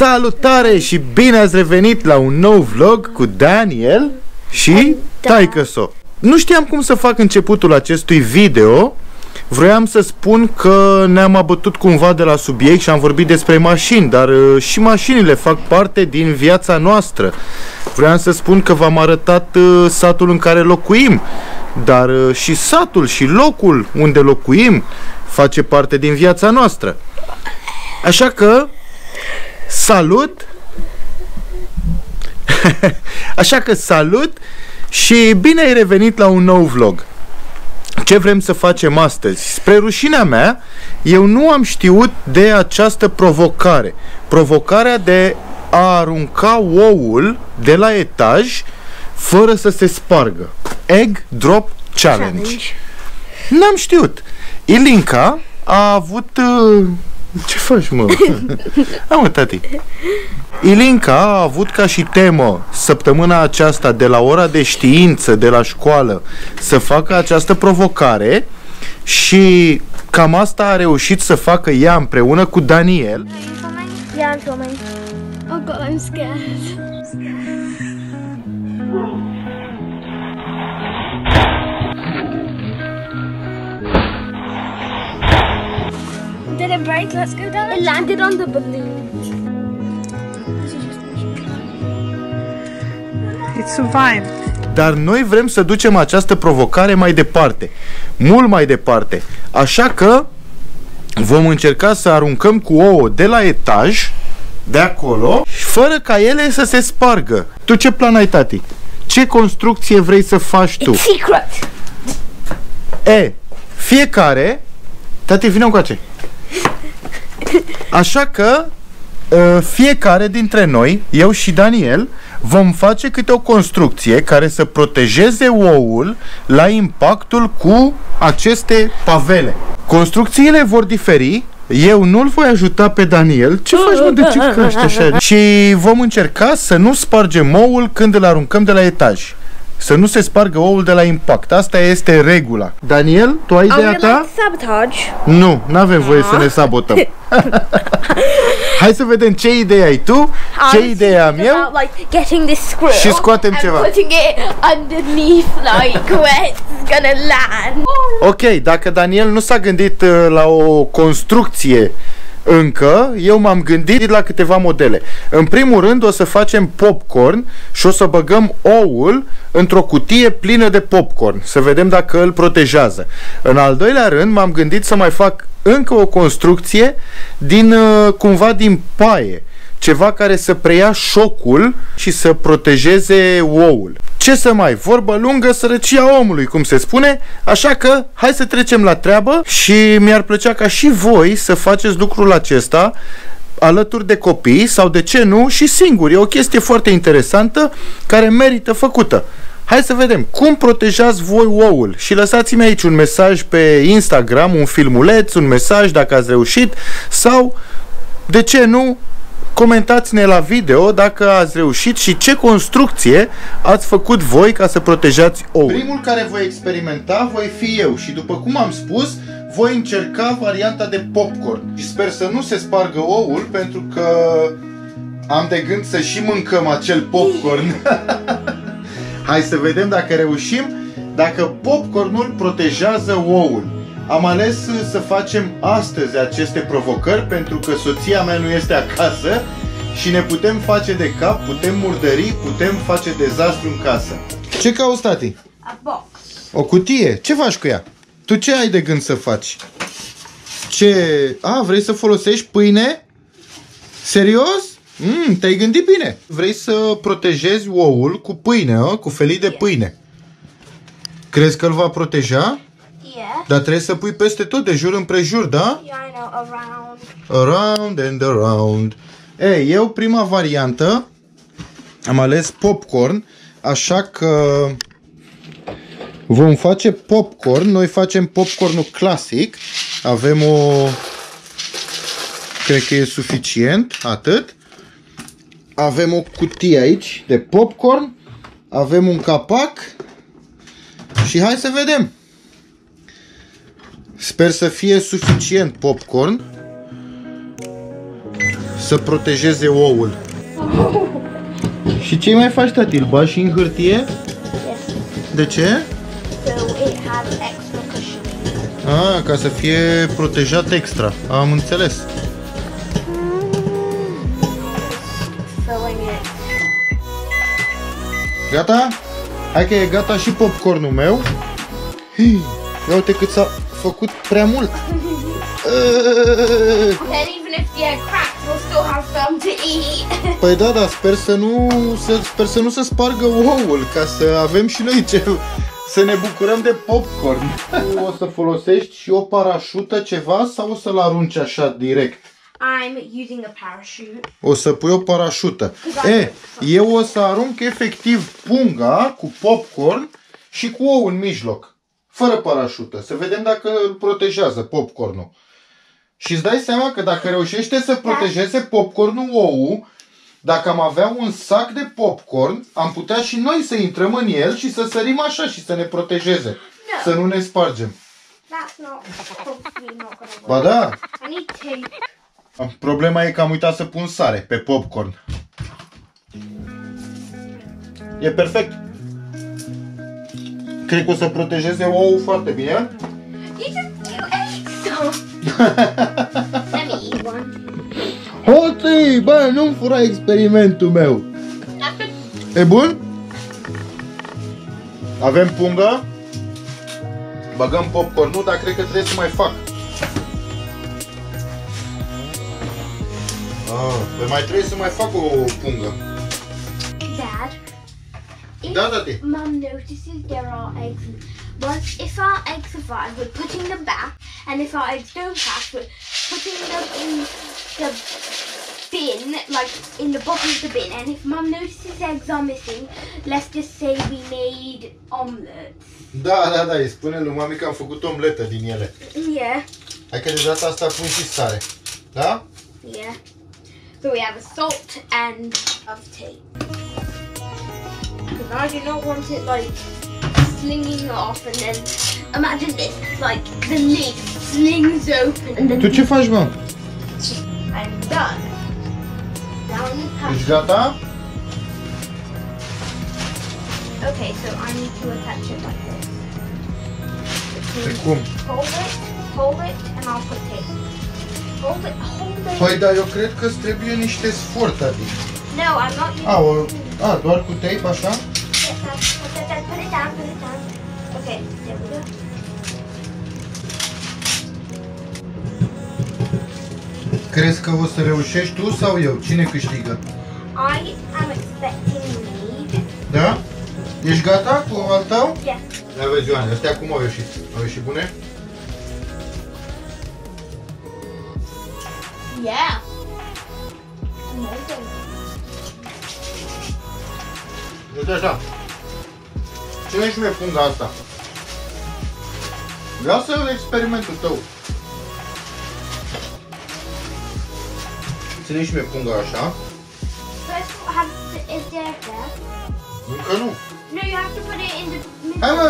Salutare și bine ați revenit la un nou vlog cu Daniel și Da. Taicăso. Nu știam cum să fac începutul acestui video. Vroiam să spun că ne-am abătut cumva de la subiect și am vorbit despre mașini, dar uh, și mașinile fac parte din viața noastră. Vroiam să spun că v-am arătat uh, satul în care locuim, dar uh, și satul și locul unde locuim face parte din viața noastră. Așa că Salut! Așa că salut și bine ai revenit la un nou vlog. Ce vrem să facem astăzi? Spre rușinea mea, eu nu am știut de această provocare. Provocarea de a arunca oul de la etaj fără să se spargă. Egg Drop Challenge. Challenge. N-am știut. Ilinca a avut... uh, Ce faci, mă? A, mă, tati. Ilinca a avut ca și temă săptămâna aceasta de la ora de știință de la școală să facă această provocare și cam asta a reușit să facă ea împreună cu Daniel. Yeah, I'm filming. Oh god, I'm scared. Did it break? Let's go down. It landed on the balloon. It survived. Dar noi vrem să ducem această provocare mai departe, mult mai departe. Așa că vom încerca să aruncăm cu ouă de la etaj, de acolo, fără ca ele să se spargă. Tu ce plan ai, tati? Ce construcție vrei să faci tu? It's secret. E, fiecare... Tati, vină încoace. Așa că ă, fiecare dintre noi, eu și Daniel, vom face câte o construcție care să protejeze oul la impactul cu aceste pavele. Construcțiile vor diferi, eu nu-l voi ajuta pe Daniel. Ce faci, mă, de ce caști așa? Și vom încerca să nu spargem oul când îl aruncăm de la etaj. Să nu se spargă oul de la impact. Asta este regula. Daniel, tu ai Are ideea we ta? like sabotage? Nu, nu avem voie să ne sabotăm. Hai să vedem ce idee ai tu, I ce was idee am thinking eu. About, like getting this screw Și scoatem and ceva. putting it underneath, like where it's gonna land. Ok, dacă Daniel nu s-a gândit uh, la o construcție încă, eu m-am gândit la câteva modele. În primul rând o să facem popcorn și o să băgăm oul într-o cutie plină de popcorn, să vedem dacă îl protejează. În al doilea rând m-am gândit să mai fac încă o construcție din uh, cumva din paie ceva care să preia șocul și să protejeze oul. Ce să mai, vorbă lungă, sărăcia omului, cum se spune, așa că hai să trecem la treabă și mi-ar plăcea ca și voi să faceți lucrul acesta alături de copii sau de ce nu și singuri. E o chestie foarte interesantă care merită făcută. Hai să vedem cum protejați voi oul și lăsați-mi aici un mesaj pe Instagram, un filmuleț, un mesaj dacă ați reușit sau de ce nu comentați-ne la video dacă ați reușit și ce construcție ați făcut voi ca să protejați oul. Primul care voi experimenta voi fi eu și după cum am spus, voi încerca varianta de popcorn. Și sper să nu se spargă oul pentru că am de gând să și mâncăm acel popcorn. Hai să vedem dacă reușim, dacă popcornul protejează oul. Am ales uh, să facem astăzi aceste provocări pentru că soția mea nu este acasă și ne putem face de cap, putem murdări, putem face dezastru în casă. Ce cauți, tati? A box. O cutie? Ce faci cu ea? Tu ce ai de gând să faci? Ce... A, vrei să folosești pâine? Serios? Mm, te-ai gândit bine. Vrei să protejezi oul cu pâine, a? cu felii de pâine. Crezi că îl va proteja? Yeah. Dar trebuie să pui peste tot, de jur împrejur, da? Yeah, I know. Around. Around and around. Ei, eu prima variantă am ales popcorn, așa că vom face popcorn. Noi facem popcornul clasic. Avem o... Cred că e suficient, atât. Avem o cutie aici de popcorn. Avem un capac. Și hai să vedem. Sper să fie suficient popcorn să protejeze oul. Și ce mai faci, tati? Îl bagi și în hârtie? Yes. De ce? So it has extra cushion. Ah, ca să fie protejat extra. Am înțeles. Filling it. Gata? Hai că e gata și popcornul meu. Hii, Ia uite cât s-a făcut prea mult. Then even if the egg cracks, we'll still have some to eat. Păi da, da, sper să nu, să, sper să nu se spargă oul, ca să avem și noi ce, să ne bucurăm de popcorn. O să folosești și o parașută ceva sau o să-l arunci așa direct? I'm using a parachute. O să pui o parașută. E, eu o să arunc efectiv punga cu popcorn și cu ou în mijloc. Fără parașută. Să vedem dacă îl protejează popcornul. Și îți dai seama că dacă reușește să protejeze popcornul ou, dacă am avea un sac de popcorn, am putea și noi să intrăm în el și să sărim așa și să ne protejeze. Să nu ne spargem. That's not probably not gonna work. Ba da, I need tape. Problema e că am uitat să pun sare pe popcorn. E perfect. Cred că o să protejeze ouul foarte bine. You just do eggs. Let me eat one. Hoții, bă, nu-mi fura experimentul meu. E bun? Avem pungă. Băgăm popcornul, dar cred că trebuie să mai fac. Ah, păi mai trebuie să mai fac o pungă. If. Mum notices there are eggs, once if our eggs survive, we're putting them back, and if our eggs don't hatch, we're putting them in the bin, like in the bottom of the bin. And if Mum notices eggs are missing, let's just say we made omelets. Da, da, da, îi spune lui mami că am făcut omletă din ele. Yeah, Hai că de data asta pun și sare. Da? yeah. So we have a salt and of tape. I do not want it like slinging off and then imagine this, like the lid slings open and then Tu ce faci, mă? I'm done. Now I need Ești to gata? Okay, so I need to attach it like this. Cum? Hold it, hold it, and I'll put tape. Hold it, hold it. Păi, dar eu cred că îți trebuie niște sfort, adică. No, I'm not using A, o, a, doar cu tape, așa? Yes, that's- put it down, put it down, put it down. Okay, there we go. Crezi că o să reușești tu sau eu? Cine câștigă? I am expecting mead. Da? Ești gata cu al tău? Yes. Ia vezi, Ioane, astea cum au ieșit? Au ieșit bune? Yeah. Amazing. Uite așa. Cine și mie punga asta? Vreau să experimentul tău. Ține și mie punga așa. First, have is there there? Încă nu. No, you have to put it in the middle. Hai mă!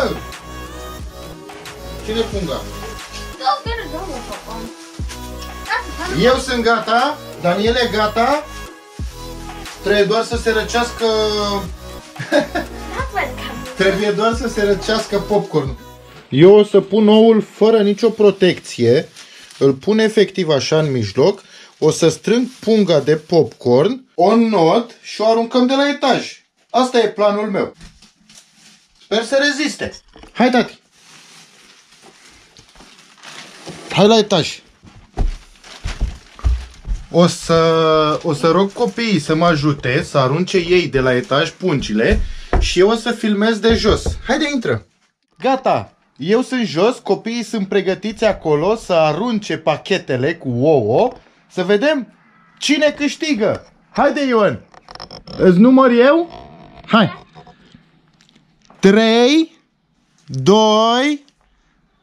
Cine punga? Go get a donut for one. That's a Eu sunt gata, Daniel e gata. Trebuie doar să se răcească... Trebuie doar să se răcească popcorn. Eu o să pun oul fără nicio protecție. Îl pun efectiv așa în mijloc. O să strâng punga de popcorn, o not și o aruncăm de la etaj. Asta e planul meu. Sper să reziste. Hai, tati. Hai la etaj. O să, o să rog copiii să mă ajute să arunce ei de la etaj puncile și eu o să filmez de jos. Haide, intră! Gata! Eu sunt jos, copiii sunt pregătiți acolo să arunce pachetele cu ouă. Să vedem cine câștigă. Haide, Ioan! Îți număr eu? Hai! 3, 2,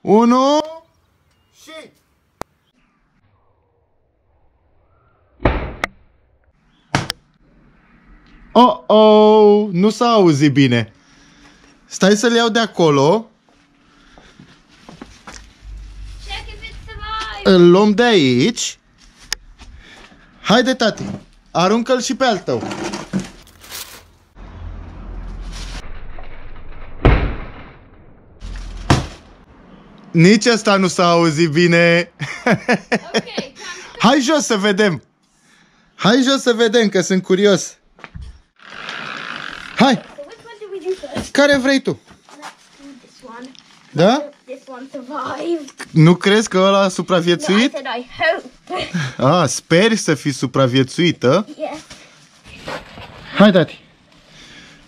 1 și... Oh, oh, nu s-a auzit bine. Stai să-l iau de acolo, Check if it survives. îl luăm de aici. Haide, tati, aruncă-l și pe al tău. Nici asta nu s-a auzit bine. Okay, Hai jos să vedem. Hai jos să vedem, că sunt curios. Hai, so which one do we do first? care vrei tu? Let's do this one. Da? This one survived. Nu crezi că ăla a No, I supraviețuit? said I hope. A, speri să fii supraviețuită. yes. Hai, tati.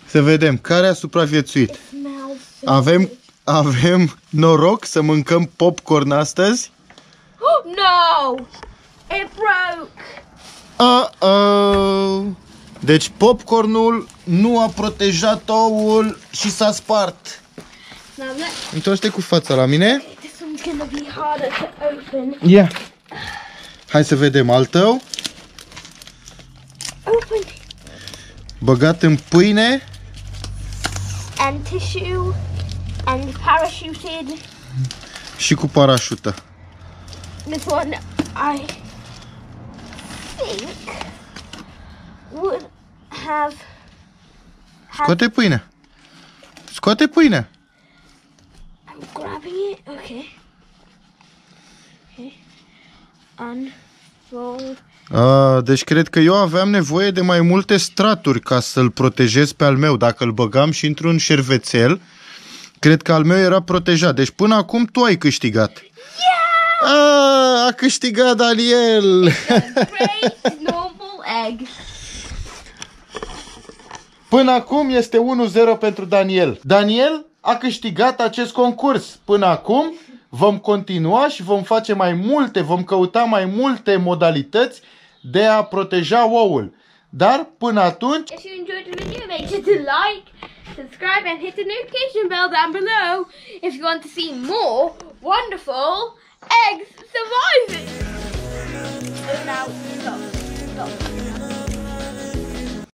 Să vedem care a supraviețuit. Smells so Avem, good. avem noroc să mâncăm popcorn astăzi? no! It broke. Uh-oh. Deci popcornul nu a protejat oul și s-a spart. Now let's. Întoarce cu fața la mine. This one's gonna be harder to open. Ia. Hai să vedem al tău. Open Băgat în pâine. and tissue and parachuted. și cu parașută. This one I think would have had Scoate pâinea. Scoate pâinea. I'm grabbing it. Okay. Okay. Unfold. A, deci cred că eu aveam nevoie de mai multe straturi ca să-l protejez pe al meu. Dacă îl băgam și într-un șervețel, cred că al meu era protejat. Deci până acum tu ai câștigat. Yeah! A, a câștigat Daniel! Great normal egg. Până acum este 1-0 pentru Daniel. Daniel a câștigat acest concurs. Până acum vom continua și vom face mai multe, vom căuta mai multe modalități de a proteja oul. Dar până atunci If you enjoyed the video, make sure to like, subscribe, and hit the notification bell down below if you want to see more wonderful eggs surviving. So now, stop, stop.